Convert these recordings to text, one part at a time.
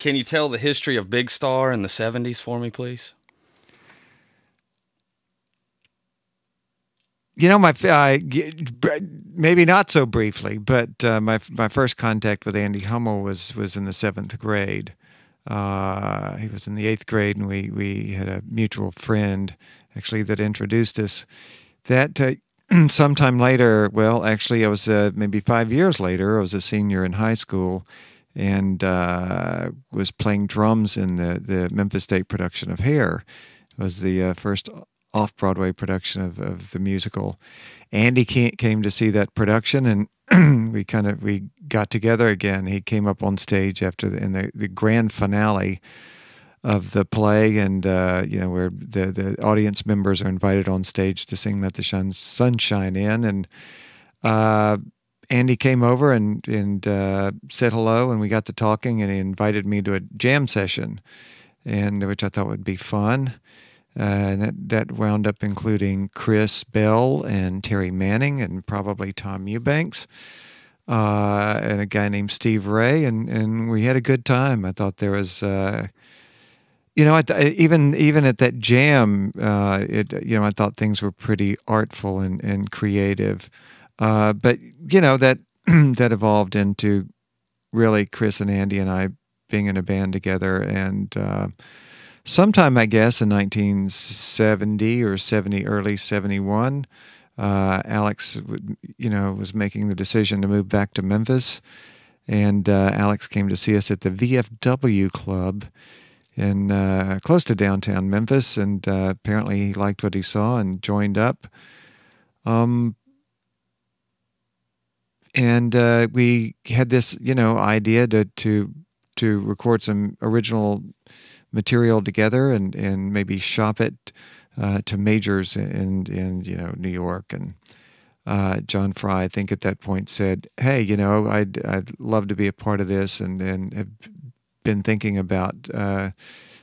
Can you tell the history of Big Star in the 70s for me, please? You know, my maybe not so briefly, but uh, my my first contact with Andy Hummel was was in the seventh grade. Uh, he was in the eighth grade, and we we had a mutual friend actually that introduced us. That uh, sometime later, well, actually, I was uh, maybe five years later. I was a senior in high school, and uh, was playing drums in the the Memphis State production of Hair. It was the uh, first off Broadway production of, of the musical. Andy came to see that production, and we kind of we got together again. He came up on stage after the, in the, the grand finale of the play, and uh, you know where the the audience members are invited on stage to sing "Let the Sun Sunshine In," and uh, Andy came over and and uh, said hello, and we got to talking, and he invited me to a jam session, and which I thought would be fun. Uh, and that, that wound up including Chris Bell and Terry Manning and probably Tom Eubanks uh, and a guy named Steve Rhea. And, and we had a good time. I thought there was, uh, you know, even even at that jam, uh, it you know, I thought things were pretty artful and, and creative. Uh, but, you know, that that evolved into really Chris and Andy and I being in a band together and uh, sometime, I guess, in 1970 or 70, early 71, uh, Alex, you know, was making the decision to move back to Memphis. And uh, Alex came to see us at the VFW Club in uh, close to downtown Memphis. And uh, apparently he liked what he saw and joined up. Um, and uh, we had this, you know, idea to to to record some original material together and, and maybe shop it uh, to majors in, in you know New York. And uh, John Fry I think at that point said hey you know I'd, I'd love to be a part of this and, and have been thinking about uh,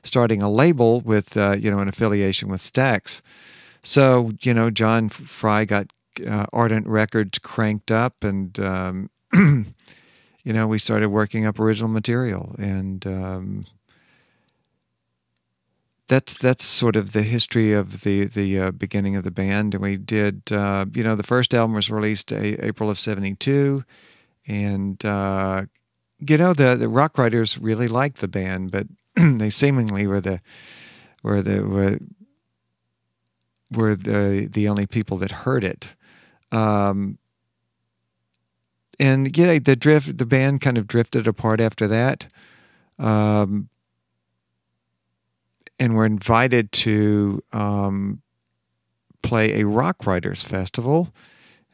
starting a label with uh, you know an affiliation with Stax. So you know John Fry got uh, Ardent Records cranked up and um, you know we started working up original material and um, that's that's sort of the history of the the uh, beginning of the band. And we did, uh, you know, the first album was released a, April of '72, and uh, you know the the rock writers really liked the band, but they seemingly were the were the were, were the the only people that heard it. Um, and yeah, the drift, the band kind of drifted apart after that. Um, and we're invited to um, play a rock writers festival.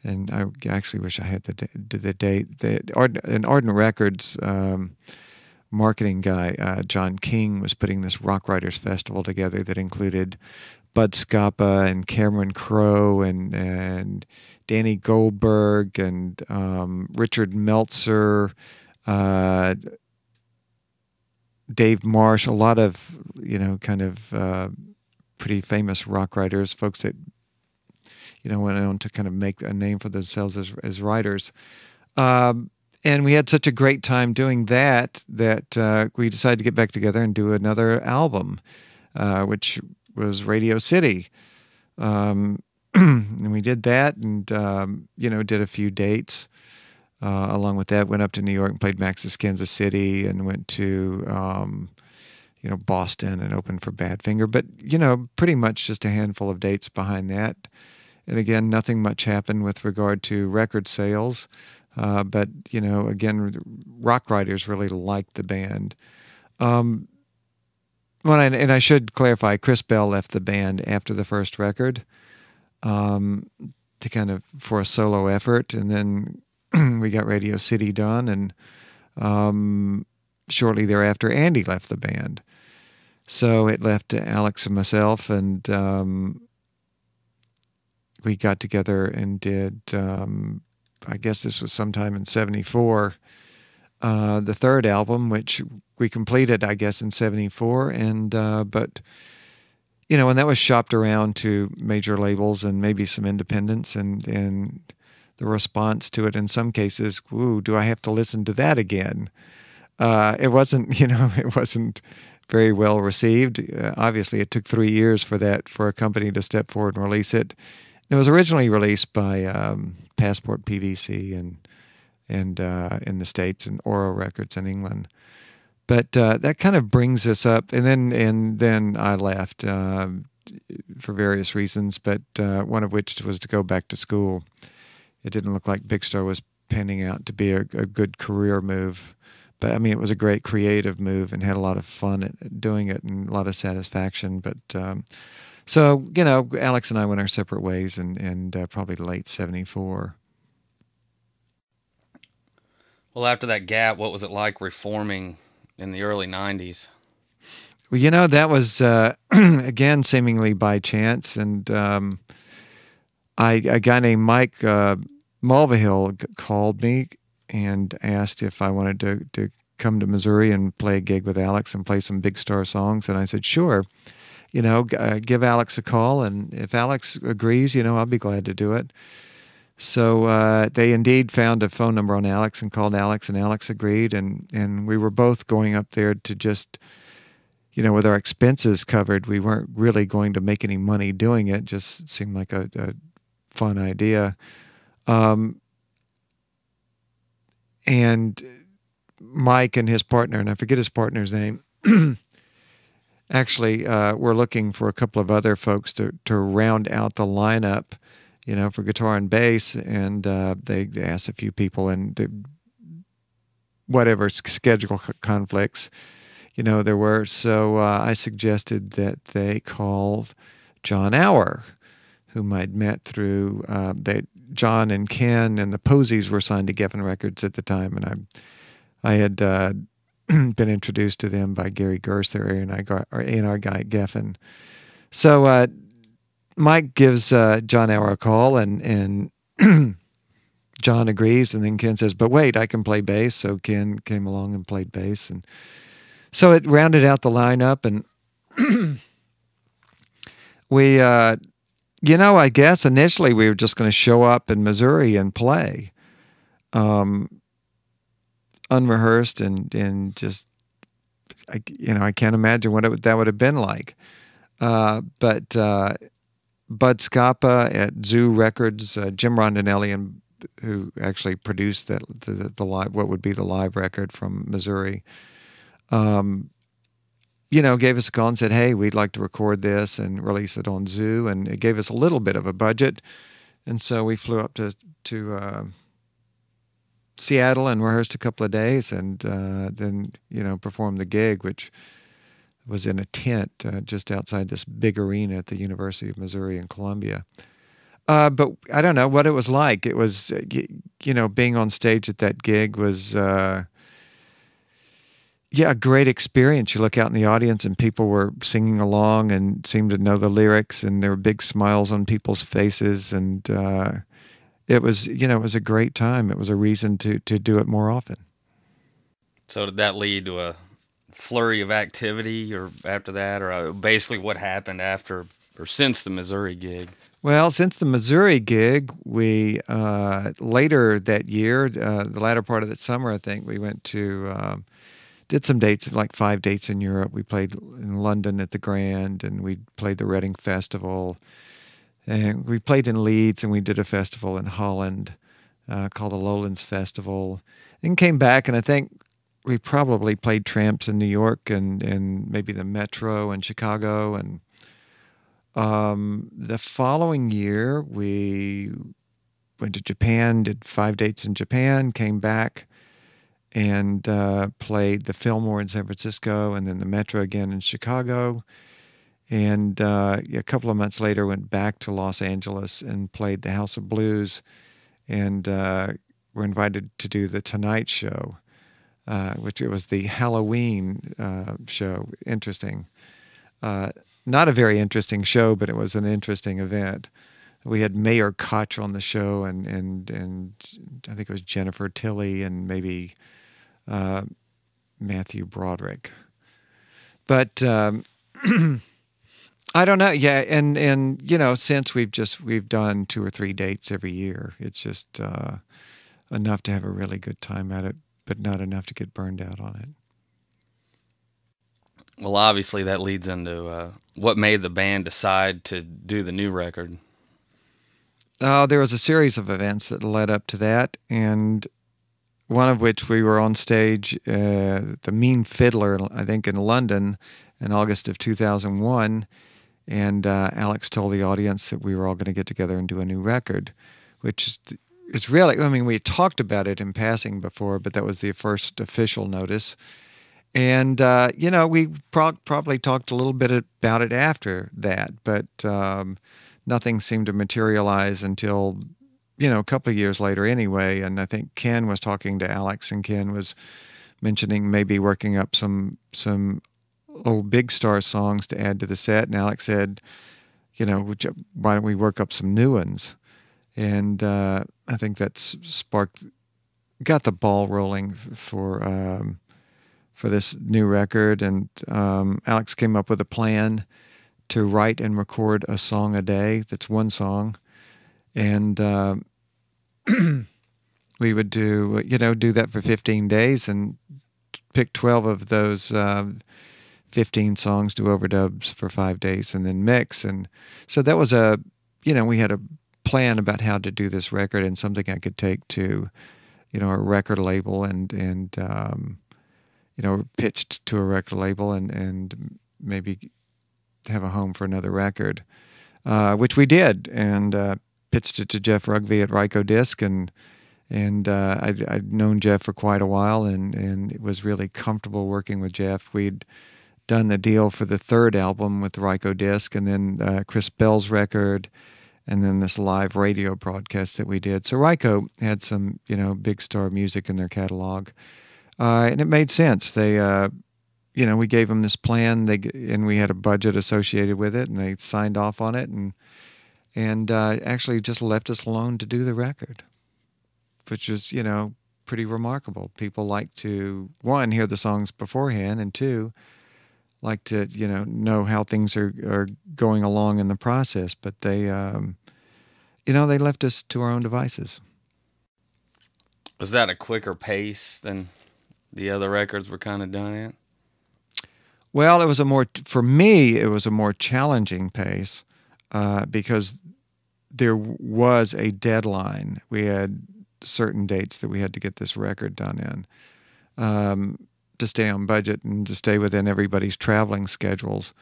And I actually wish I had the the date. The an Ardent Records um, marketing guy, uh, John King, was putting this rock writers festival together that included Bud Scoppa and Cameron Crowe and and Danny Goldberg and um, Richard Meltzer. Uh, Dave Marsh, a lot of you know kind of uh, pretty famous rock writers, folks that you know went on to kind of make a name for themselves as as writers. Um, and we had such a great time doing that that uh, we decided to get back together and do another album, uh, which was Radio City. Um, and we did that, and um, you know, did a few dates. Uh, along with that, went up to New York and played Max's Kansas City, and went to um, you know Boston and opened for Badfinger. But you know, pretty much just a handful of dates behind that. And again, nothing much happened with regard to record sales. Uh, but you know, again, rock writers really liked the band. Um, well, and, and, I should clarify, Chris Bell left the band after the first record um, to kind of for a solo effort, and then we got Radio City done, and um, shortly thereafter, Andy left the band. So it left Alex and myself, and um, we got together and did. Um, I guess this was sometime in '74. Uh, the third album, which we completed, I guess, in '74, and uh, but you know, and that was shopped around to major labels and maybe some independents, and and the response to it in some cases, "Ooh, do I have to listen to that again?" uh, it wasn't, you know, it wasn't very well received. Uh, obviously, it took three years for that for a company to step forward and release it. It was originally released by um, Passport PVC and and uh, in the states and Aura Records in England. But uh, that kind of brings us up, and then and then I left uh, for various reasons, but uh, one of which was to go back to school. It didn't look like Big Star was panning out to be a, a good career move but I mean, it was a great creative move and had a lot of fun doing it and a lot of satisfaction. But um, so you know, Alex and I went our separate ways, and and uh, probably late '74. Well, after that gap, what was it like reforming in the early '90s? Well, you know, that was uh, again seemingly by chance, and um, I a guy named Mike uh, Mulvihill called me and asked if I wanted to, to come to Missouri and play a gig with Alex and play some big star songs. And I said, sure. You know, uh, give Alex a call. And if Alex agrees, you know, I'll be glad to do it. So uh, they indeed found a phone number on Alex and called Alex, and Alex agreed. And, and we were both going up there to just, you know, with our expenses covered, we weren't really going to make any money doing it. Just seemed like a, a fun idea. Um, and Mike and his partner, and I forget his partner's name, actually uh, we're looking for a couple of other folks to, to round out the lineup, you know, for guitar and bass. And uh, they, they asked a few people, and whatever schedule conflicts, you know, there were. So uh, I suggested that they called John Auer, whom I'd met through uh, they John and Ken and the Posies were signed to Geffen Records at the time, and I, I had uh, been introduced to them by Gary Gersh, their A&R guy at Geffen. So uh, Mike gives uh, John Auer a call, and and John agrees, and then Ken says, "But wait, I can play bass." So Ken came along and played bass, and so it rounded out the lineup, and we uh, you know, I guess initially we were just going to show up in Missouri and play, um, unrehearsed and and just, I, you know, I can't imagine what it, that would have been like. Uh, but uh, Bud Scoppa at Zoo Records, uh, Jim Rondinelli, and who actually produced that the, the live what would be the live record from Missouri. Um, you know, gave us a call and said, "Hey, we'd like to record this and release it on Zoo," and it gave us a little bit of a budget, and so we flew up to to uh, Seattle and rehearsed a couple of days, and uh, then you know performed the gig, which was in a tent uh, just outside this big arena at the University of Missouri in Columbia. Uh, but I don't know what it was like. It was, you know, being on stage at that gig was uh, yeah, a great experience. You look out in the audience and people were singing along and seemed to know the lyrics, and there were big smiles on people's faces, and uh, it was you know it was a great time. It was a reason to to do it more often. So did that lead to a flurry of activity, or after that, or uh, basically what happened after or since the Missouri gig? Well, since the Missouri gig, we uh, later that year, uh, the latter part of the summer, I think we went to. Um, did some dates, like five dates in Europe. We played in London at the Grand, and we played the Reading Festival, and we played in Leeds, and we did a festival in Holland uh, called the Lowlands Festival. Then came back, and I think we probably played tramps in New York and and maybe the Metro in Chicago, and um, the following year we went to Japan, did five dates in Japan, came back and uh, played the Fillmore in San Francisco and then the Metro again in Chicago. And uh, a couple of months later, went back to Los Angeles and played the House of Blues, and uh, were invited to do the Tonight Show, uh, which it was the Halloween uh, show. Interesting, uh, not a very interesting show, but it was an interesting event we had Mayor Koch on the show, and and and I think it was Jennifer Tilly and maybe uh, Matthew Broderick. But um, I don't know. Yeah, and and you know, since we've just we've done two or three dates every year, it's just uh, enough to have a really good time at it. But not enough to get burned out on it. Well, obviously that leads into uh, what made the band decide to do the new record. Uh, there was a series of events that led up to that, and one of which we were on stage, uh, the Mean Fiddler, I think, in London in August of 2001. And uh, Alex told the audience that we were all going to get together and do a new record, which is really, I mean, we talked about it in passing before, but that was the first official notice. And, uh, you know, we pro- probably talked a little bit about it after that, but um, nothing seemed to materialize until you know, a couple of years later anyway. And I think Ken was talking to Alex, and Ken was mentioning maybe working up some some old big star songs to add to the set. And Alex said, you know, why don't we work up some new ones? And uh, I think that's sparked, got the ball rolling for um, for this new record. And um, Alex came up with a plan to write and record a song a day. That's one song and uh, we would do you know do that for 15 days and pick 12 of those uh, 15 songs do overdubs for five days and then mix and so that was a you know we had a plan about how to do this record and something i could take to you know a record label and and um, you know pitched to a record label and and maybe have a home for another record uh, which we did and uh, pitched it to Jeff Rougvie at Rykodisc, and and uh, I'd, I'd, known Jeff for quite a while, and and it was really comfortable working with Jeff. We'd done the deal for the third album with Rykodisc, and then uh, Chris Bell's record, and then this live radio broadcast that we did. So Ryko had some you know big star music in their catalog, uh, and it made sense. They uh, you know, we gave them this plan. They and we had a budget associated with it, and they signed off on it, and and uh, actually just left us alone to do the record, which is, you know, pretty remarkable. People like to, one, hear the songs beforehand, and two, like to, you know, know how things are, are going along in the process. But they, um, you know, they left us to our own devices. Was that a quicker pace than the other records were kind of done at? Well, it was a more, for me, it was a more challenging pace uh, because there was a deadline. We had certain dates that we had to get this record done in um, to stay on budget and to stay within everybody's traveling schedules.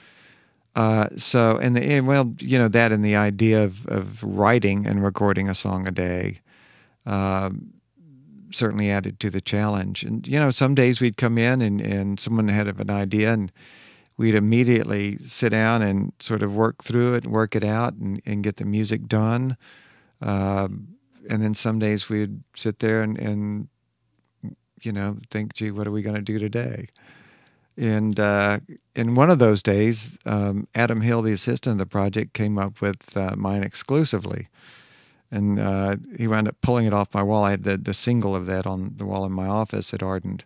Uh, so, and, the, and, well, you know, that and the idea of, of writing and recording a song a day uh, certainly added to the challenge. And, you know, some days we'd come in and, and someone had an idea and we'd immediately sit down and sort of work through it, and work it out, and, and get the music done. Uh, and then some days we'd sit there and, and you know think, gee, what are we going to do today? And uh, in one of those days, um, Adam Hill, the assistant of the project, came up with uh, mine exclusively. And uh, he wound up pulling it off my wall. I had the, the single of that on the wall in my office at Ardent.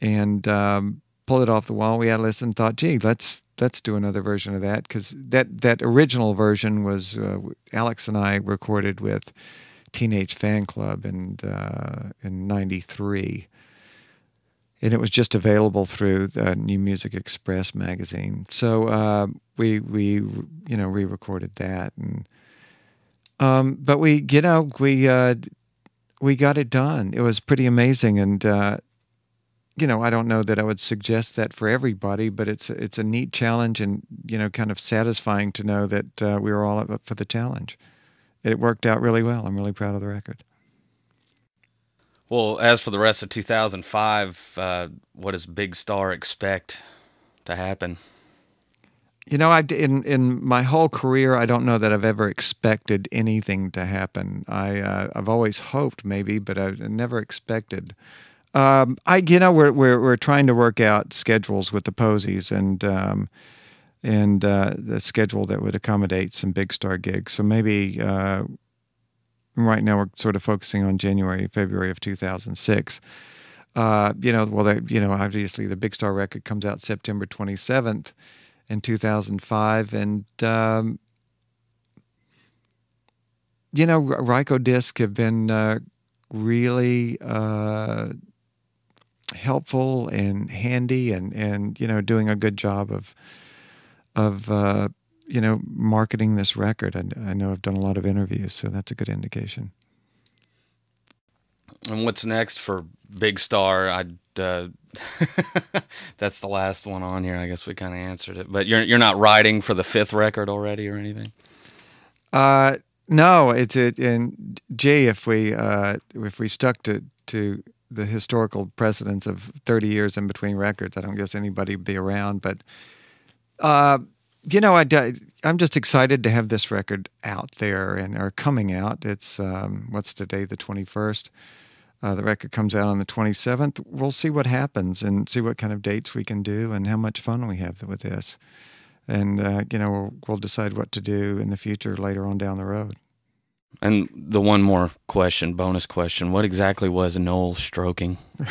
And um, pulled it off the wall. We had listened, thought, gee, let's let's do another version of that because that that original version was uh, Alex and I recorded with Teenage Fanclub in uh, in '93, and it was just available through the New Music Express magazine. So uh, we we you know re-recorded that, and um, but we you know we uh, we got it done. It was pretty amazing, and uh, you know, I don't know that I would suggest that for everybody, but it's it's a neat challenge and you know, kind of satisfying to know that uh, we were all up for the challenge. It worked out really well. I'm really proud of the record. Well, as for the rest of 2005, uh, what does Big Star expect to happen? You know, I in in my whole career, I don't know that I've ever expected anything to happen. I uh, I've always hoped maybe, but I never expected. Um, I, you know, we're, we're, we're trying to work out schedules with the Posies and, um, and uh, the schedule that would accommodate some big star gigs. So maybe uh, right now we're sort of focusing on January, February of 2006. Uh, you know, well, you know, obviously the Big Star record comes out September 27th in 2005, and um, you know, Rykodisc have been uh, really uh, helpful and handy, and and you know doing a good job of of uh, you know marketing this record. I, I know I've done a lot of interviews, so that's a good indication. And what's next for Big Star? I uh, that's the last one on here. I guess we kind of answered it. But you're you're not writing for the fifth record already or anything. Uh, no, it's it. And gee, if we uh, if we stuck to to the historical precedence of 30 years in between records, I don't guess anybody would be around. But uh, you know, I I'm just excited to have this record out there and are coming out. It's um, what's today, the 21st. Uh, the record comes out on the 27th. We'll see what happens and see what kind of dates we can do and how much fun we have with this. And, uh, you know, we'll, we'll decide what to do in the future later on down the road. And the one more question, bonus question what exactly was Noel stroking?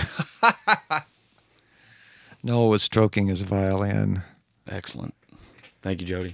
Noel was stroking his violin. Excellent. Thank you, Jody.